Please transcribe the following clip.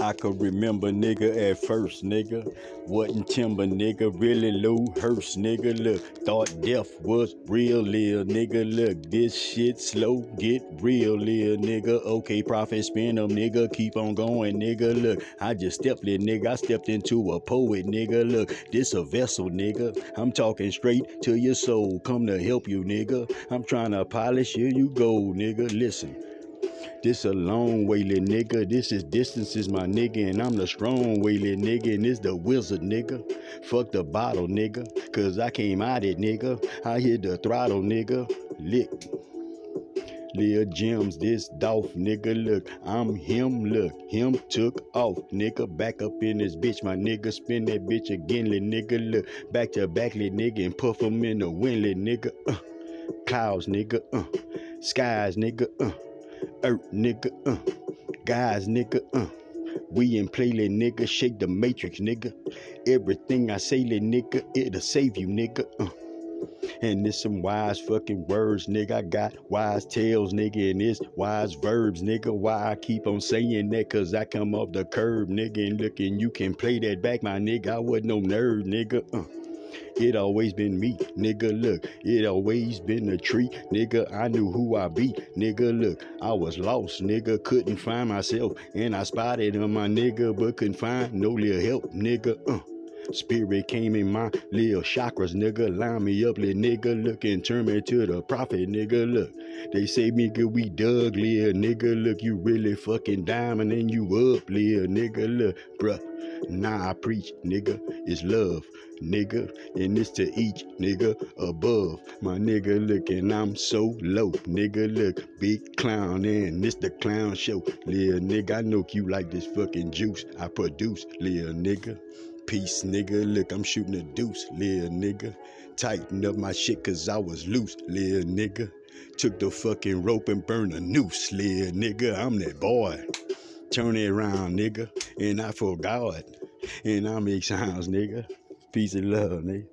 I could remember nigga at first, nigga. Wasn't timber, nigga. Really low hearse, nigga. Look, thought death was real, lil nigga. Look, this shit slow, get real, lil nigga. Okay, Prophet spin 'em, nigga. Keep on going, nigga. Look, I just stepped in, nigga. I stepped into a poet, nigga. Look, this a vessel, nigga. I'm talking straight to your soul. Come to help you, nigga. I'm trying to polish, here you go, nigga. Listen. This a long way, little nigga. This is distances, my nigga. And I'm the strong way, little nigga. And this the wizard, nigga. Fuck the bottle, nigga. Cause I came out it, nigga. I hit the throttle, nigga. Lick. Lil Jims, this Dolph, nigga. Look, I'm him, look. Him took off, nigga. Back up in this bitch, my nigga. Spin that bitch again, little nigga. Look, back to back, little nigga. And puff him in the wind, little nigga. Uh. Clouds, nigga. Uh. Skies, nigga. Uh. Earth, nigga, uh. Guys, nigga, uh. We in play, nigga. Shake the matrix, nigga. Everything I say, little nigga, it'll save you, nigga, uh. And there's some wise fucking words, nigga. I got wise tales, nigga, and it's wise verbs, nigga. Why I keep on saying that? Cause I come off the curb, nigga, and look, and you can play that back, my nigga. I wasn't no nerd, nigga. Uh. It always been me, nigga. Look, it always been a tree, nigga. I knew who I be, nigga. Look, I was lost, nigga. Couldn't find myself, and I spotted on my nigga, but couldn't find no little help, nigga. Uh. Spirit came in my little chakras, nigga. Line me up, little nigga. Look and turn me to the prophet, nigga. Look, they say, nigga, we dug, little nigga. Look, you really fucking diamond and you up, little nigga. Look, bruh. Nah, I preach, nigga. It's love, nigga. And it's to each nigga above. My nigga, look, and I'm so low, nigga. Look, big clown, and it's the clown show. Little nigga, I know you like this fucking juice I produce, little nigga. Peace, nigga. Look, I'm shooting a deuce, little nigga. Tighten up my shit cause I was loose, little nigga. Took the fucking rope and burned a noose, little nigga. I'm that boy. Turn it around, nigga. And I forgot. And I make sounds, nigga. Peace and love, nigga.